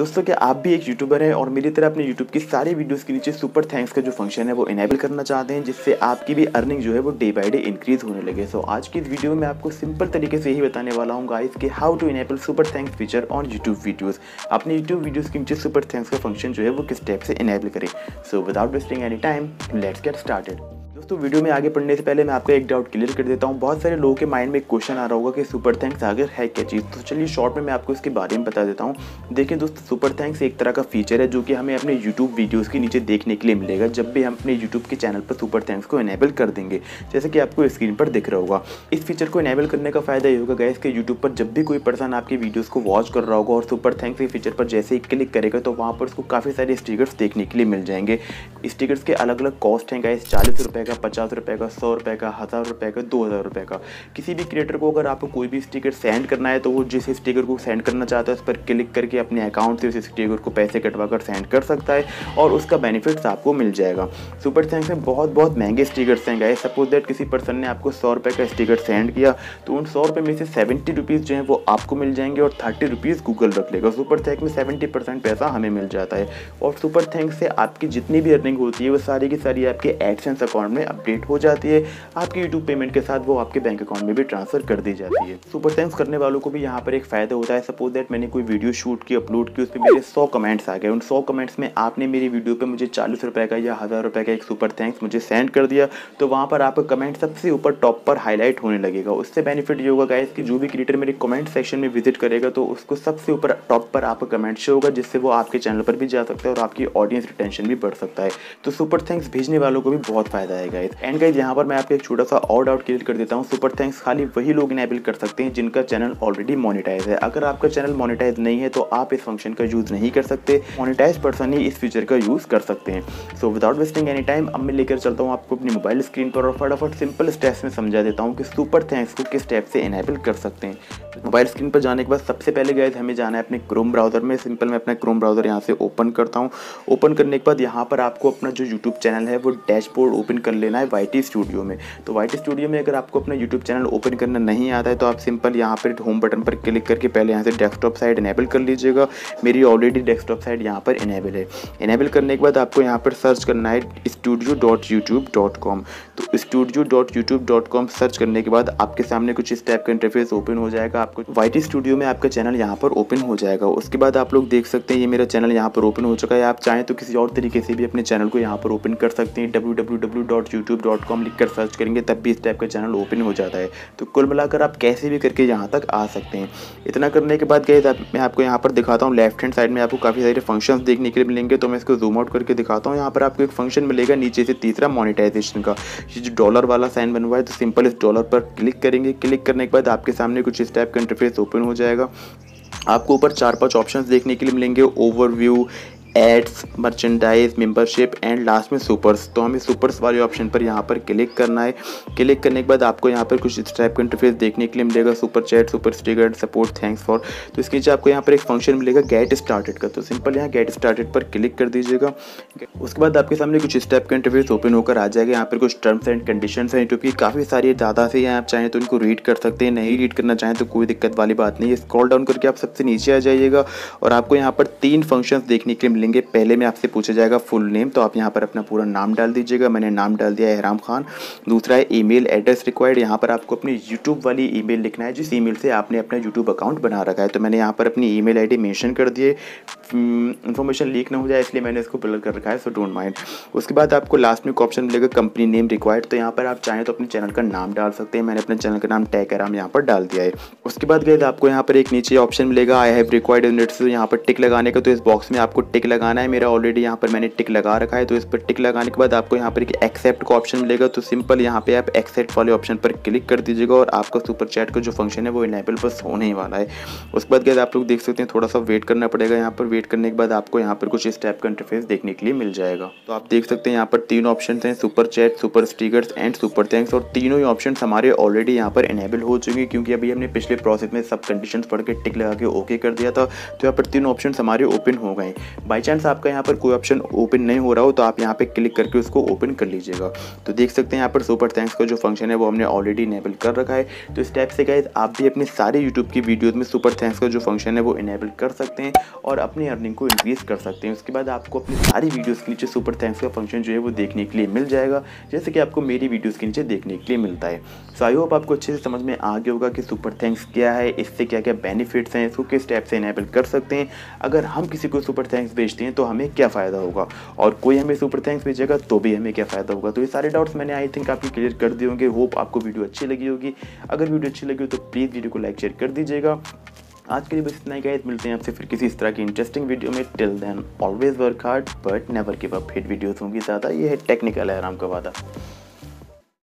दोस्तों, क्या आप भी एक यूट्यूबर हैं और मेरी तरह अपने यूट्यूब की सारी वीडियोस के नीचे सुपर थैंक्स का जो फ़ंक्शन है वो इनेबल करना चाहते हैं, जिससे आपकी भी अर्निंग जो है वो डे बाय डे इंक्रीज होने लगे। सो आज की इस वीडियो में आपको सिंपल तरीके से ही बताने वाला हूँ गाइस कि how to enable super thanks feature on YouTube videos अपने यूट्यूब वीडियोज़ के नीचे सुपर थैंक्स का फ़ंक्शन जो है वो किस टाइप से इनेबल करें? So without wasting any time let's get started दोस्तों, वीडियो में आगे पढ़ने से पहले मैं आपका एक डाउट क्लियर कर देता हूँ। बहुत सारे लोगों के माइंड में एक क्वेश्चन आ रहा होगा कि सुपर थैंक्स आगे है क्या चीज़? तो चलिए शॉर्ट में मैं आपको इसके बारे में बता देता हूँ। देखिए दोस्तों सुपर थैंक्स एक तरह का फीचर है जो कि हमें अपने यूट्यूब वीडियोज़ के नीचे देखने के लिए मिलेगा। जब भी हम अपने यूट्यूब के चैनल पर सुपर थैंक्स को इनेबल कर देंगे, जैसे कि आपको स्क्रीन पर दिख रहा होगा। इस फीचर को इनेबल करने का फ़ायदा ये होगा गैस के यूट्यूब पर जब भी कोई पर्सन आपकी वीडियोज़ को वॉच कर रहा होगा और सुपर थैंक्स के फीचर पर जैसे ही क्लिक करेगा तो वहाँ पर उसको काफ़ी सारे स्टिकर्स देखने के लिए मिल जाएँगे। स्टिकर्स के अलग अलग कॉस्ट हैं गैस चालीस रुपये का, पचास रुपये का, सौ रुपये का, हज़ार रुपये का, दो हज़ार रुपये का। किसी भी क्रिएटर को अगर आपको कोई भी स्टिकर सेंड करना है तो वो जिस स्टिकर को सेंड करना चाहता है, उस पर क्लिक करके अपने अकाउंट से उस स्टिकर को पैसे कटवा कर सेंड कर सकता है और उसका बेनिफिट्स आपको मिल जाएगा। सुपर थैंक्स में बहुत बहुत महँगे स्टिकर्स हैं गए सपोज़ दैट किसी पर्सन ने आपको सौ रुपये का स्टिकर सेंड किया तो उन सौ रुपये में से सेवेंटी रुपीज़ जो है, वो आपको मिल जाएँगे और थर्टी रुपीज़ गूगल रख लेगा। सुपर थैंक में सेवेंटी परसेंट पैसा हमें मिल जाता है। और सुपर थैंक्स से आपकी जितनी भी अर्निंग होती है, वो सारी की सारी आपके एडसेंस अकाउंट में अपडेट हो जाती है। आपकी यूट्यूब पेमेंट के साथ वो आपके बैंक अकाउंट में भी ट्रांसफ़र कर दी जाती है। सुपर थैंक्स करने वालों को भी यहाँ पर एक फ़ायदा होता है। सपोज़ दैट मैंने कोई वीडियो शूट की अपलोड की उस पर मेरे सौ कमेंट्स आ गए। उन सौ कमेंट्स में आपने मेरी वीडियो पर मुझे चालीस रुपये का या हज़ार रुपये का एक सुपर थैंक्स मुझे सेंड कर दिया। तो वहाँ पर आपका कमेंट सबसे ऊपर टॉप पर हाईलाइट होने लगेगा। उससे बेनिफिट ये होगा गाइस कि जो भी क्रिएटर मेरे कमेंट सेक्शन में विज़िट करेगा तो उसको सबसे ऊपर टॉप पर आपका कमेंट शो होगा, जिससे वो आपके चैनल पर भी जा सकता है और आपकी ऑडियंस रिटेंशन भी बढ़ सकता है। तो सुपर थैंक्स भेजने वालों को भी बहुत फ़ायदा है गाइस एंड गाइस यहाँ पर मैं आपको एक छोटा सा और डाउट क्लियर कर देता हूँ. सुपर थैंक्स खाली वही लोग इनेबल कर सकते हैं जिनका चैनल ऑलरेडी मोनिटाइज है. अगर आपका चैनल मोनिटाइज नहीं है तो आप इस फ़ंक्शन का यूज़ नहीं कर सकते. मोनिटाइज पर्सन ही इस फीचर का यूज़ कर सकते हैं. So without wasting any time अब मैं लेकर चलता हूँ आपको अपनी मोबाइल स्क्रीन पर और फटाफट सिंपल स्टेप्स में समझा देता हूँ कि सुपर थैंक्स को किस स्टेप से इनेबल कर सकते हैं. मोबाइल स्क्रीन पर जाने के बाद सबसे पहले गए हमें जाना है अपने क्रोम ब्राउज़र में. सिंपल मैं अपना क्रोम ब्राउज़र यहाँ से ओपन करता हूँ. ओपन करने के बाद यहाँ पर आपको अपना जो यूट्यूब चैनल है, वो डैशबोर्ड ओपन कर लेना है वाईटी स्टूडियो में। तो YT स्टूडियो में अगर आपको अपना यूट्यूब चैनल ओपन करना नहीं आता है तो आप सिंपल यहाँ पर होम बटन पर क्लिक करके पहले यहाँ से डेस्कटॉप साइड इनेबल कर लीजिएगा। मेरी ऑलरेडी डेस्कटॉप साइड यहाँ पर इनेबल है। इनेबल करने के बाद आपको यहाँ पर सर्च करना है studio dot YouTube dot com तो studio dot YouTube dot com search करने के बाद आपके सामने कुछ इस टाइप का इंटरफेस ओपन हो जाएगा। आपको YT स्टूडियो में आपका चैनल यहाँ पर ओपन हो जाएगा। उसके बाद आप लोग देख सकते हैं, ये मेरा चैनल यहाँ पर ओपन हो चुका है। आप चाहें तो किसी और तरीके से भी अपने चैनल को यहाँ पर ओपन कर सकते हैं। W dot YouTube dot com लिख कर सर्च करेंगे, तब भी इस टाइप का चैनल ओपन हो जाता है। तो कुल मिलाकर आप कैसे भी करके यहाँ तक आ सकते हैं। इतना करने के बाद गए मैं आपको यहाँ पर दिखाता हूँ लेफ़्ट हैंड साइड में आपको काफ़ी सारे फ़ंक्शन देखने के लिए मिलेंगे। तो मैं इसको जूम आउट करके दिखाता हूँ। यहाँ पर आपको एक फ़ंक्शन मिलेगा नीचे से तीसरा मोनिटाइजेशन का। ये जो डॉलर वाला साइन बनवा है तो सिंपल इस डॉलर पर क्लिक करेंगे। क्लिक करने के बाद आपके सामने कुछ इस टाइप का इंटरफेस ओपन हो जाएगा। आपको ऊपर चार पाँच ऑप्शंस देखने के लिए मिलेंगे। Overview ads merchandise membership and last में सुपर्स तो हमें सुपर्स वाले ऑप्शन पर यहाँ पर क्लिक करना है। क्लिक करने के बाद आपको यहाँ पर कुछ इस टाइप का इंटरफेस देखने के लिए मिलेगा। Super chat super sticker support thanks for तो इसके नीचे आपको यहाँ पर एक फ़ंक्शन मिलेगा गेट स्टार्टेड का। तो सिंपल यहाँ गेट स्टार्टेड पर क्लिक कर दीजिएगा। उसके बाद आपके सामने कुछ इस टाइप का इंटरफेस ओपन होकर आ जाएगा। यहाँ पर कुछ टर्म्स एंड कंडीशन हैं क्योंकि काफ़ी सारी ज़्यादा से हैं। आप चाहें तो उनको रीड कर सकते हैं, नहीं रीड करना चाहें तो कोई दिक्कत वाली बात नहीं है। स्क्रॉल डाउन करके आप सबसे नीचे आ जाइएगा और आपको यहाँ पर तीन फ़ंक्शन देखने के लिए मिलेंगे। पहले में आपसे पूछा जाएगा फुल नेम तो आप यहाँ पर अपना पूरा नाम डाल दीजिएगा। मैंने नाम डाल दिया एहराम खान। दूसरा है ईमेल एड्रेस रिक्वायर्ड यहाँ पर आपको अपनी यूट्यूब वाली ईमेल लिखना है, जिस ईमेल से आपने अपना यूट्यूब अकाउंट बना रखा है। तो मैंने यहाँ पर अपनी ईमेल आईडी मेंशन कर दिए इन्फॉर्मेशन लीक ना हो जाए, इसलिए मैंने इसको ब्लर कर रखा है सो डोंट माइंड उसके बाद आपको लास्ट में ऑप्शन मिलेगा कंपनी नेम रिक्वायर्ड तो यहाँ पर आप चाहें तो अपने चैनल का नाम डाल सकते हैं। मैंने अपने चैनल का नाम टैग एराम यहाँ पर डाल दिया है। उसके बाद गए आपको यहाँ पर एक नीचे ऑप्शन मिलेगा आई हैव रिक्वायर्ड यूनिट्स यहाँ पर टिक लगाने का। तो इस बॉक्स में आपको टिक लगाना है, मेरा ऑलरेडी यहाँ पर मैंने टिक लगा रखा है तो इस पर टिक लगाने के बाद आपको यहाँ पर एक एक्सेप्ट का ऑप्शन मिलेगा तो सिंपल यहाँ पे आप एक्सेप्ट वाले ऑप्शन पर क्लिक कर दीजिएगा और आपका सुपर चैट का जो फ़ंक्शन है वो इनेबल बस होने ही वाला है। उसके बाद आप लोग देख सकते हैं थोड़ा सा वेट करना पड़ेगा, यहाँ पर वेट करने के बाद आपको यहाँ पर कुछ इस टाइप का इंटरफेस देखने के लिए मिल जाएगा। तो आप देख सकते हैं यहाँ पर तीन ऑप्शन हैं super chat super stickers and super thanks और तीनों ही ऑप्शन हमारे ऑलरेडी यहाँ पर इनेबल हो चुके हैं, क्योंकि अभी हमने पिछले प्रोसेस में सब कंडीशन पढ़ के टिक लगा के ओके कर दिया था तो यहाँ पर तीन ऑप्शन हमारे ओपन हो गए। बाई बाई चांस आपका यहाँ पर कोई ऑप्शन ओपन नहीं हो रहा हो तो आप यहाँ पर क्लिक करके उसको ओपन कर लीजिएगा। तो देख सकते हैं यहाँ पर सुपर थैंक्स का जो फ़ंक्शन है, वो हमने ऑलरेडी इनेबल कर रखा है। तो इस टाइप से गाइज़ आप भी अपने सारे यूट्यूब की वीडियोज़ में सुपर थैंक्स का जो फ़ंक्शन है, वो इनेबल कर सकते हैं और अपनी अर्निंग को इंक्रीज़ कर सकते हैं। उसके बाद आपको अपनी सारी वीडियोज़ के नीचे सुपर थैंक्स का फ़ंक्शन जो है, वो देखने के लिए मिल जाएगा, जैसे कि आपको मेरी वीडियोज़ के नीचे देखने के लिए मिलता है। सो आई होप आपको अच्छे से समझ में आ गया होगा कि सुपर थैंक्स क्या है, इससे क्या क्या बेनिफिट्स हैं, इसको किस टाइप से इनेबल कर सकते हैं। अगर हम किसी को सुपर थैंक्स भेजते हैं तो हमें क्या फ़ायदा होगा? और कोई हमें सुपर थैंक्स भेजेगा तो भी हमें क्या फ़ायदा होगा? तो ये सारे डाउट्स मैंने आई थिंक आपको क्लियर कर दिए होंगे। होप आपको वीडियो अच्छी लगी होगी। अगर वीडियो अच्छी लगी हो तो प्लीज़ वीडियो को लाइक शेयर कर दीजिएगा। आज के लिए बस इतना ही गाइस मिलते हैं आपसे फिर किसी इस तरह की इंटरेस्टिंग वीडियो में। Till then always work hard but never give up hit videos होंगी ज़्यादा। ये है टेक्निकल आराम का वादा।